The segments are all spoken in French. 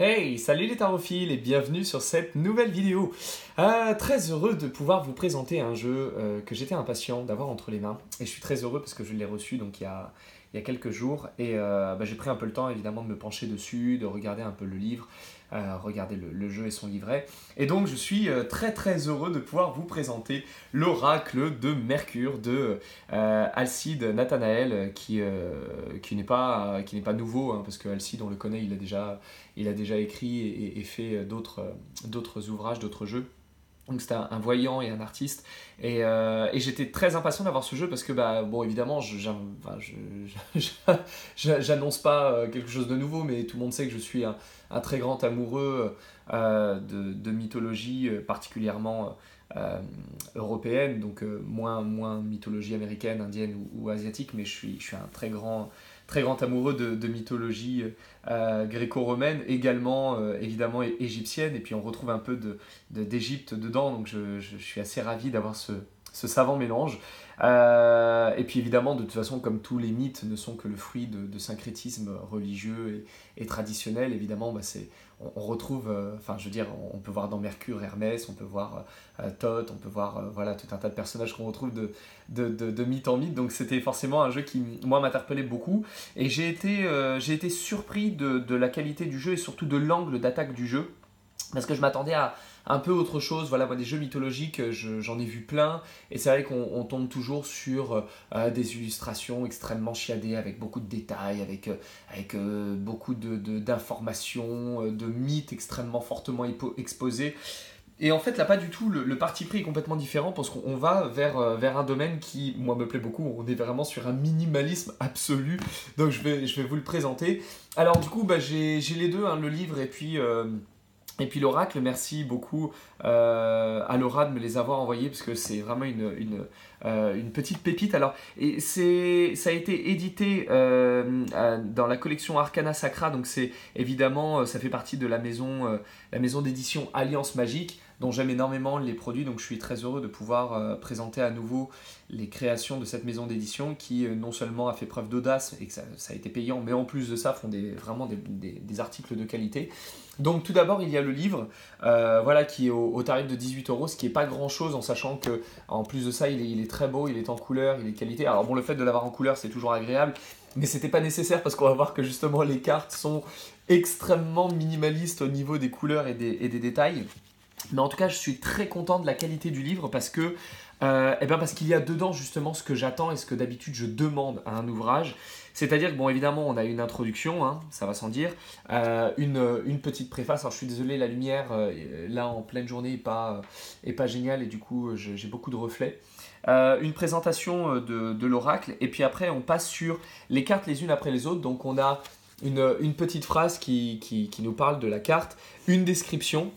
Hey, salut les tarophiles et bienvenue sur cette nouvelle vidéo. Euh, très heureux de pouvoir vous présenter un jeu euh, que j'étais impatient d'avoir entre les mains. Et je suis très heureux parce que je l'ai reçu donc il y a, quelques jours. Et euh, bah, j'ai pris un peu le temps évidemment de me pencher dessus, de regarder un peu le livre, regarder le, jeu et son livret. Et donc je suis très très heureux de pouvoir vous présenter l'oracle de Mercure de Alcide Nathanael qui, n'est pas, qui pas nouveau hein, parce que Alcide on le connaît, il a déjà écrit et, fait euh, euh, d'autres ouvrages, d'autres jeux. Donc c'était un, voyant et un artiste. Et, euh, et j'étais très impatient d'avoir ce jeu parce que, bah, bon, évidemment, j'annonce pas quelque chose de nouveau, mais tout le monde sait que je suis un, très grand amoureux de, de, mythologie, particulièrement européenne, donc moins, moins mythologie américaine, indienne ou, asiatique, mais je suis, je suis un très grand très grand amoureux de, mythologie euh, gréco-romaine, également euh, évidemment égyptienne, et puis on retrouve un peu d'Égypte de, dedans, donc je, suis assez ravi d'avoir ce, savant mélange. Euh, et puis évidemment, de toute façon, comme tous les mythes ne sont que le fruit de, syncrétisme religieux et, traditionnel, évidemment, bah, c'est on, retrouve, euh, enfin je veux dire, on, peut voir dans Mercure Hermès, on peut voir euh, Thoth, on peut voir euh, voilà, tout un tas de personnages qu'on retrouve de, de, de, mythe en mythe. Donc c'était forcément un jeu qui, moi, m'interpellait beaucoup. Et j'ai été, j'ai été surpris de, de la qualité du jeu et surtout de l'angle d'attaque du jeu. Parce que je m'attendais à, un peu autre chose. Voilà, moi, des jeux mythologiques, euh, j'en ai vu plein. Et c'est vrai qu'on tombe toujours sur euh, des illustrations extrêmement chiadées, avec beaucoup de détails, avec, euh, avec beaucoup d'informations, de, de, mythes extrêmement fortement exposés. Et en fait, là, pas du tout. Le, parti pris est complètement différent parce qu'on va vers, vers un domaine qui, moi, me plaît beaucoup. On est vraiment sur un minimalisme absolu. Donc, je vais, je vais vous le présenter. Alors, du coup, bah, j'ai les deux, hein, le livre et puis. Et puis l'oracle, merci beaucoup euh, à Laura de me les avoir envoyés parce que c'est vraiment une, euh, petite pépite. Alors, et ça a été édité euh, dans la collection Arcana Sacra, donc c'est évidemment, ça fait partie de la maison, la maison d'édition Alliance Magique dont j'aime énormément les produits, donc je suis très heureux de pouvoir présenter à nouveau les créations de cette maison d'édition qui non seulement a fait preuve d'audace et que ça, a été payant, mais en plus de ça font vraiment des, articles de qualité. Donc tout d'abord, il y a le livre, euh, voilà, qui est au, tarif de 18 euros, ce qui n'est pas grand-chose en sachant que, en plus de ça, il est, très beau, il est en couleur, il est qualité. Alors bon, le fait de l'avoir en couleur, c'est toujours agréable, mais c'était pas nécessaire parce qu'on va voir que justement les cartes sont extrêmement minimalistes au niveau des couleurs et des, détails. Mais en tout cas, je suis très content de la qualité du livre parce que, euh, eh bien parce qu'il y a dedans justement ce que j'attends et ce que d'habitude je demande à un ouvrage. C'est-à-dire que, bon, évidemment, on a une introduction, hein, ça va sans dire, euh, une, une, petite préface. Alors, je suis désolé, la lumière, euh, là, en pleine journée, n'est pas, est pas géniale et du coup, j'ai beaucoup de reflets. Une présentation de, de l'oracle et puis après, on passe sur les cartes les unes après les autres. Donc, on a une, une petite phrase qui, qui nous parle de la carte, une description,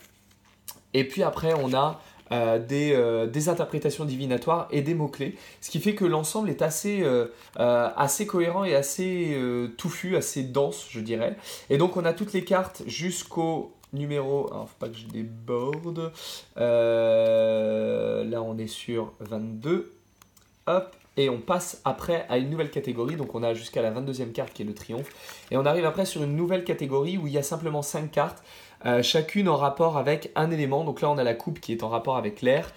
et puis après, on a euh, euh, des, interprétations divinatoires et des mots-clés, ce qui fait que l'ensemble est assez, euh, assez cohérent et assez touffu, assez dense, je dirais. Et donc on a toutes les cartes jusqu'au numéro, alors faut pas que je déborde, là on est sur 22, hop, et on passe après à une nouvelle catégorie, donc on a jusqu'à la 22e carte qui est le triomphe, et on arrive après sur une nouvelle catégorie où il y a simplement 5 cartes, euh, chacune en rapport avec un élément. Donc là, on a la coupe qui est en rapport avec l'air.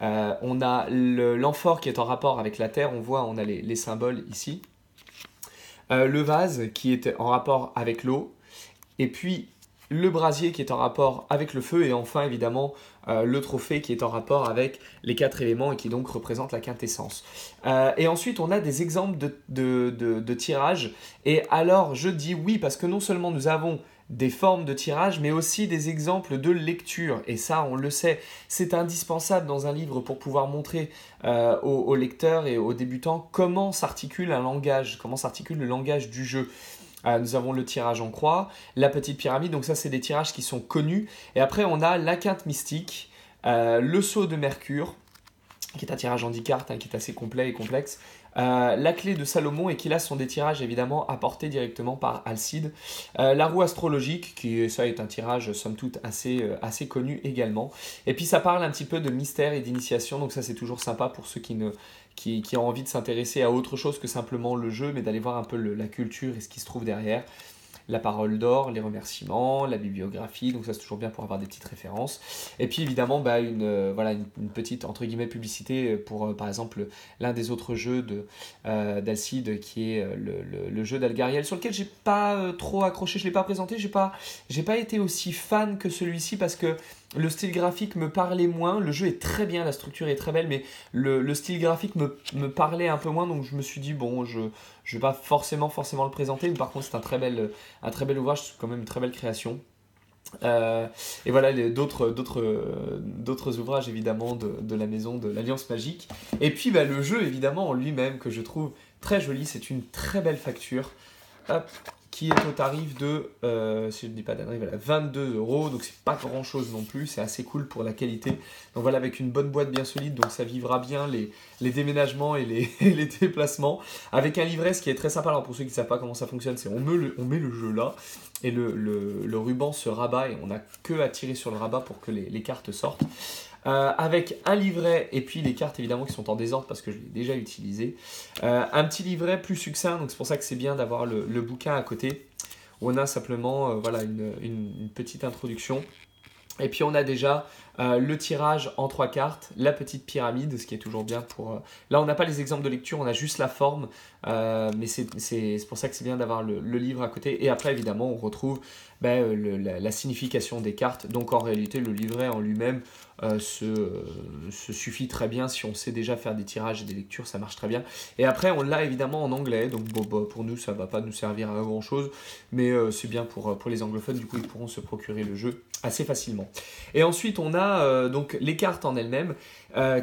Euh, on a l'amphore qui est en rapport avec la terre. On voit, on a les, symboles ici. Euh, le vase qui est en rapport avec l'eau. Et puis le brasier qui est en rapport avec le feu. Et enfin, évidemment, le trophée qui est en rapport avec les quatre éléments et qui donc représente la quintessence. et ensuite, on a des exemples de, de tirage. Et alors, je dis oui parce que non seulement nous avons des formes de tirage, mais aussi des exemples de lecture. Et ça, on le sait, c'est indispensable dans un livre pour pouvoir montrer euh, aux, lecteurs et aux débutants comment s'articule un langage, comment s'articule le langage du jeu. Euh, nous avons le tirage en croix, la petite pyramide, donc ça c'est des tirages qui sont connus. Et après on a la quinte mystique, euh, le saut de Mercure, qui est un tirage en 10 cartes, hein, qui est assez complet et complexe. Euh, la clé de Salomon et qui là sont des tirages évidemment apportés directement par Alcide. Euh, la roue astrologique, qui ça est un tirage somme toute assez, euh, assez connu également. Et puis ça parle un petit peu de mystère et d'initiation, donc ça c'est toujours sympa pour ceux qui, ne, qui, qui ont envie de s'intéresser à autre chose que simplement le jeu, mais d'aller voir un peu la culture et ce qui se trouve derrière. La parole d'or, les remerciements, la bibliographie, donc ça c'est toujours bien pour avoir des petites références. Et puis évidemment, bah, une, voilà, une, petite entre guillemets publicité pour par exemple l'un des autres jeux de, d'Alcide qui est le, jeu d'Algariel sur lequel j'ai pas trop accroché, je l'ai pas présenté, j'ai pas, pas été aussi fan que celui-ci parce que le style graphique me parlait moins. Le jeu est très bien, la structure est très belle, mais le, style graphique me, parlait un peu moins. Donc je me suis dit, bon, je ne vais pas forcément, forcément le présenter. Mais par contre, c'est un, très bel, bel ouvrage, c'est quand même une très belle création. Euh, et voilà d'autres, d'autres, ouvrages évidemment de, la maison de l'Alliance Magique. Et puis bah, le jeu évidemment en lui-même que je trouve très joli, c'est une très belle facture. Hop, qui est au tarif de, euh, dis pas d'annerie, voilà, 22 euros. Donc c'est pas grand chose non plus, c'est assez cool pour la qualité. Donc voilà, avec une bonne boîte bien solide, donc ça vivra bien les, déménagements et les, les, déplacements. Avec un livret, ce qui est très sympa, alors pour ceux qui ne savent pas comment ça fonctionne, c'est on, met le, on met le jeu là et le, ruban se rabat et on n'a que à tirer sur le rabat pour que les, les cartes sortent. Euh, avec un livret et puis les cartes évidemment qui sont en désordre parce que je l'ai déjà utilisé. Euh, un petit livret plus succinct, donc c'est pour ça que c'est bien d'avoir le, bouquin à côté. On a simplement euh, voilà, une, petite introduction. Et puis on a déjà le tirage en trois cartes, la petite pyramide, ce qui est toujours bien pour... Là on n'a pas les exemples de lecture, on a juste la forme, mais c'est pour ça que c'est bien d'avoir le, livre à côté. Et après évidemment on retrouve ben, la, signification des cartes. Donc en réalité le livret en lui-même, euh, se, suffit très bien si on sait déjà faire des tirages et des lectures, ça marche très bien. Et après, on l'a évidemment en anglais, donc bon, bah, pour nous, ça va pas nous servir à grand chose, mais euh, c'est bien pour, pour les anglophones, du coup, ils pourront se procurer le jeu assez facilement. Et ensuite, on a euh, donc les cartes en elles-mêmes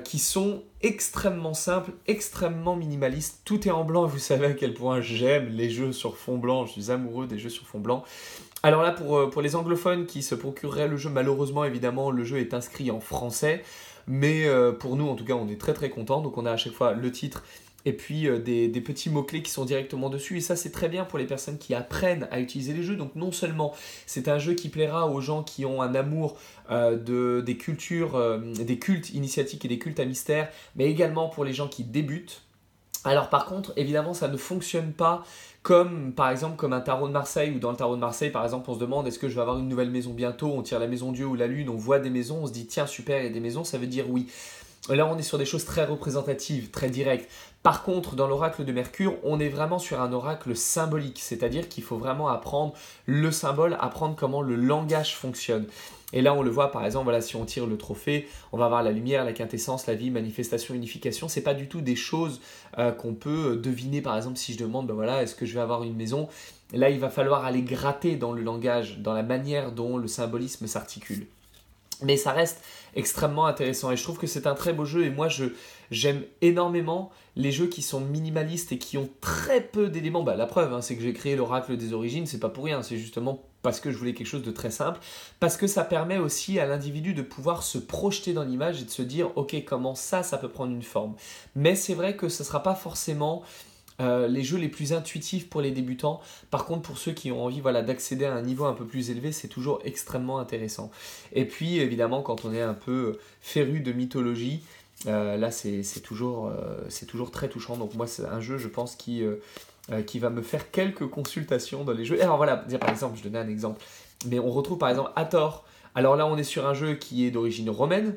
qui sont extrêmement simples, extrêmement minimalistes. Tout est en blanc, vous savez à quel point j'aime les jeux sur fond blanc, je suis amoureux des jeux sur fond blanc. Alors là, pour, euh, pour les anglophones qui se procureraient le jeu, malheureusement, évidemment, le jeu est inscrit en français. Mais euh, pour nous, en tout cas, on est très très content. Donc on a à chaque fois le titre et puis euh, des, petits mots-clés qui sont directement dessus. Et ça, c'est très bien pour les personnes qui apprennent à utiliser les jeux. Donc non seulement c'est un jeu qui plaira aux gens qui ont un amour de, des cultures, des cultes initiatiques et des cultes à mystère, mais également pour les gens qui débutent. Alors par contre, évidemment, ça ne fonctionne pas comme par exemple comme un tarot de Marseille, ou dans le tarot de Marseille, par exemple, on se demande est-ce que je vais avoir une nouvelle maison bientôt, on tire la maison Dieu ou la Lune, on voit des maisons, on se dit tiens super, il y a des maisons, ça veut dire oui. Là, on est sur des choses très représentatives, très directes. Par contre, dans l'oracle de Mercure, on est vraiment sur un oracle symbolique, c'est-à-dire qu'il faut vraiment apprendre le symbole, apprendre comment le langage fonctionne. Et là, on le voit par exemple, voilà, si on tire le trophée, on va avoir la lumière, la quintessence, la vie, manifestation, unification. C'est pas du tout des choses euh, qu'on peut deviner. Par exemple, si je demande, ben voilà, est-ce que je vais avoir une maison? Là, il va falloir aller gratter dans le langage, dans la manière dont le symbolisme s'articule. Mais ça reste extrêmement intéressant. Et je trouve que c'est un très beau jeu. Et moi je j'aime énormément les jeux qui sont minimalistes et qui ont très peu d'éléments. Bah, la preuve, hein, c'est que j'ai créé l'oracle des origines, c'est pas pour rien, c'est justement parce que je voulais quelque chose de très simple, parce que ça permet aussi à l'individu de pouvoir se projeter dans l'image et de se dire ok comment ça ça peut prendre une forme. Mais c'est vrai que ce sera pas forcément euh, les jeux les plus intuitifs pour les débutants. Par contre, pour ceux qui ont envie d'accéder à un niveau un peu plus élevé, c'est toujours extrêmement intéressant. Et puis, évidemment, quand on est un peu féru de mythologie, euh, là, c'est toujours, euh, c'est toujours très touchant. Donc, moi, c'est un jeu, je pense, qui, qui va me faire quelques consultations dans les jeux. alors, voilà, par exemple, je donnais un exemple. Mais on retrouve par exemple Hathor. Alors là, on est sur un jeu qui est d'origine romaine,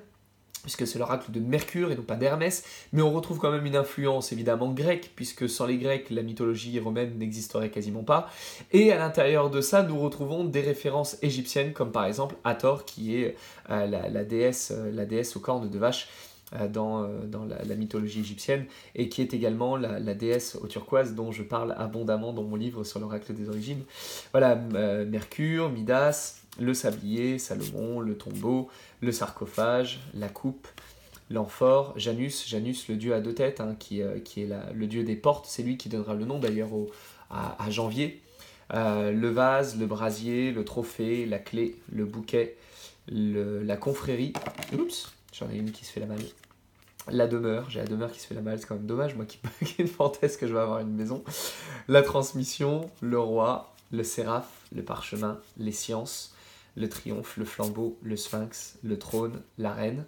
puisque c'est l'oracle de Mercure et non pas d'Hermès, mais on retrouve quand même une influence évidemment grecque, puisque sans les Grecs, la mythologie romaine n'existerait quasiment pas. Et à l'intérieur de ça, nous retrouvons des références égyptiennes, comme par exemple Hathor, qui est euh, la, déesse, euh, la déesse aux cornes de vache dans, dans la, mythologie égyptienne, et qui est également la, déesse aux turquoises, dont je parle abondamment dans mon livre sur l'oracle des origines. Voilà, Mercure, Midas, le sablier, Salomon, le tombeau, le sarcophage, la coupe, l'amphore, Janus, Janus le dieu à deux têtes, hein, qui, euh, est le dieu des portes, c'est lui qui donnera le nom d'ailleurs à, janvier. Euh, le vase, le brasier, le trophée, la clé, le bouquet, la confrérie. Oups, j'en ai une qui se fait la malle. La demeure, j'ai la demeure qui se fait la malle, c'est quand même dommage, moi qui, qui une fantasme que je vais avoir une maison. La transmission, le roi, le séraphe, le parchemin, les sciences, le triomphe, le flambeau, le sphinx, le trône, la reine.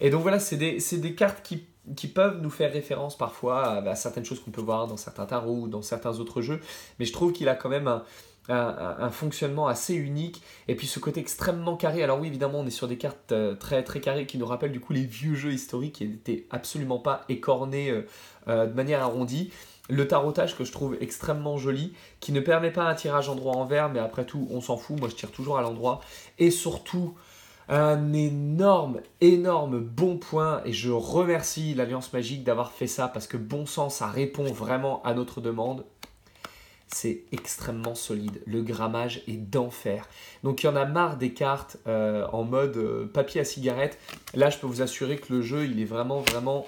Et donc voilà, c'est des, cartes qui, qui, peuvent nous faire référence parfois à, certaines choses qu'on peut voir dans certains tarots ou dans certains autres jeux, mais je trouve qu'il a quand même un, fonctionnement assez unique et puis ce côté extrêmement carré. Alors oui, évidemment, on est sur des cartes euh, très très carrées qui nous rappellent du coup les vieux jeux historiques qui n'étaient absolument pas écornés euh, euh, de manière arrondie. Le tarotage que je trouve extrêmement joli, qui ne permet pas un tirage en droit envers, mais après tout, on s'en fout. Moi, je tire toujours à l'endroit. Et surtout, un énorme, énorme bon point. Et je remercie l'Alliance Magique d'avoir fait ça parce que bon sens, ça répond vraiment à notre demande c'est extrêmement solide. Le grammage est d'enfer. Donc il y en a marre des cartes euh, en mode euh, papier à cigarette. Là, je peux vous assurer que le jeu, il est vraiment, vraiment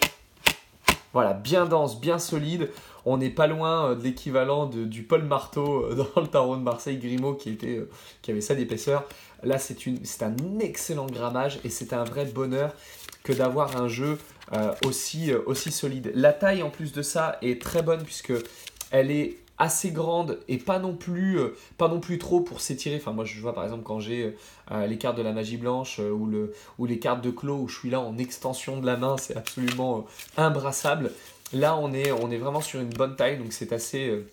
voilà, bien dense, bien solide. On n'est pas loin euh, de l'équivalent du Paul Marteau dans le tarot de Marseille Grimaud qui, était, qui avait ça d'épaisseur. Là, c'est un excellent grammage et c'est un vrai bonheur que d'avoir un jeu aussi, aussi solide. La taille en plus de ça est très bonne puisque elle est assez grande et pas non plus, euh, trop pour s'étirer. Enfin, moi, je vois par exemple quand j'ai euh, les cartes de la magie blanche euh, ou les cartes de clos où je suis là en extension de la main, c'est absolument imbrassable. Là, on est, on est vraiment sur une bonne taille, donc c'est assez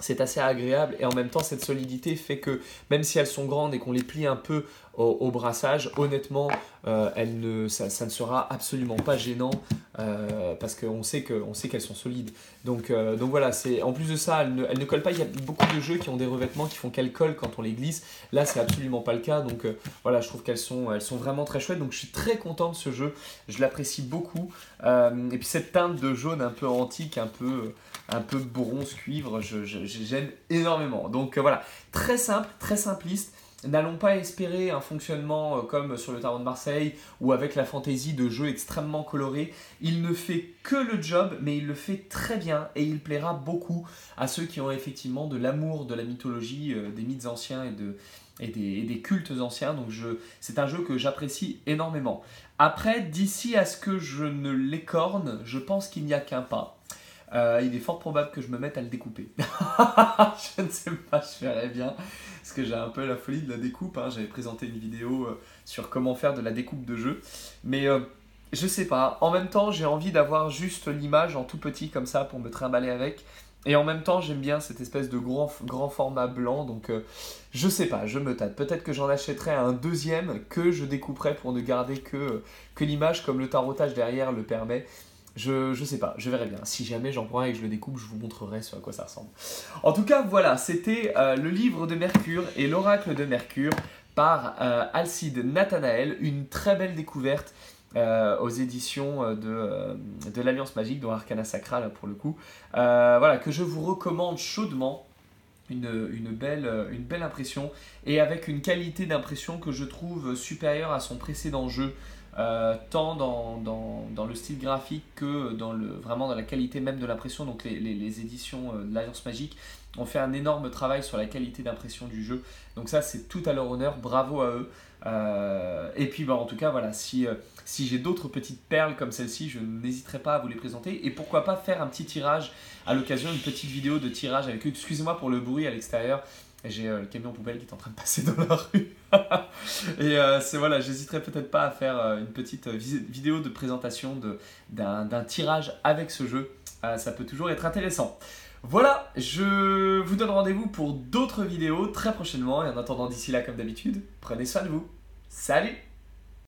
c'est assez agréable et en même temps cette solidité fait que même si elles sont grandes et qu'on les plie un peu au, brassage, honnêtement, euh, ne, ça, ne sera absolument pas gênant euh, parce qu'on sait qu'elles sont solides. Donc, euh, voilà, en plus de ça, elles ne, collent pas. Il y a beaucoup de jeux qui ont des revêtements qui font qu'elles collent quand on les glisse. Là, c'est absolument pas le cas. Donc voilà, je trouve qu'elles sont, elles sont vraiment très chouettes. Donc je suis très content de ce jeu. Je l'apprécie beaucoup. et puis cette teinte de jaune un peu antique, un peu un peu bronze cuivre, j'aime énormément. Donc voilà, très simple, très simpliste. N'allons pas espérer un fonctionnement euh, comme sur le tarot de Marseille ou avec la fantaisie de jeux extrêmement colorés. Il ne fait que le job, mais il le fait très bien et il plaira beaucoup à ceux qui ont effectivement de l'amour de la mythologie, euh, des mythes anciens et, des, cultes anciens. Donc c'est un jeu que j'apprécie énormément. Après, d'ici à ce que je ne l'écorne, je pense qu'il n'y a qu'un pas. Euh, il est fort probable que je me mette à le découper. je ne sais pas, je ferais bien. Parce que j'ai un peu la folie de la découpe. Hein. J'avais présenté une vidéo euh, sur comment faire de la découpe de jeu. Mais euh, je sais pas. En même temps, j'ai envie d'avoir juste l'image en tout petit comme ça pour me trimballer avec. Et en même temps, j'aime bien cette espèce de grand, format blanc. Donc, je sais pas, je me tâte. Peut-être que j'en achèterai un deuxième que je découperai pour ne garder que l'image, comme le tarotage derrière le permet. Je, sais pas, je verrai bien. Si jamais j'en prends et que je le découpe, je vous montrerai sur à quoi ça ressemble. En tout cas, voilà, c'était euh, le livre de Mercure et l'oracle de Mercure par euh, Alcide Nathanaël. Une très belle découverte euh, aux éditions de, l'Alliance Magique, dont Arcana Sacra, là, pour le coup. voilà, que je vous recommande chaudement. Une, une, belle, une belle impression et avec une qualité d'impression que je trouve supérieure à son précédent jeu. Euh, tant dans, le style graphique que dans la qualité même de l'impression. Donc les, éditions euh, de l'Alliance Magique ont fait un énorme travail sur la qualité d'impression du jeu. Donc ça c'est tout à leur honneur, bravo à eux. Euh, et puis bah, en tout cas voilà, si, si j'ai d'autres petites perles comme celle-ci, je n'hésiterai pas à vous les présenter. Et pourquoi pas faire un petit tirage à l'occasion, une petite vidéo de tirage avec eux. Excusez-moi pour le bruit à l'extérieur. J'ai le camion poubelle qui est en train de passer dans la rue. et euh, c'est voilà, j'hésiterai peut-être pas à faire euh, une petite euh, vidéo de présentation d'un tirage avec ce jeu. ça peut toujours être intéressant. Voilà, je vous donne rendez-vous pour d'autres vidéos très prochainement. Et en attendant d'ici là, comme d'habitude, prenez soin de vous. Salut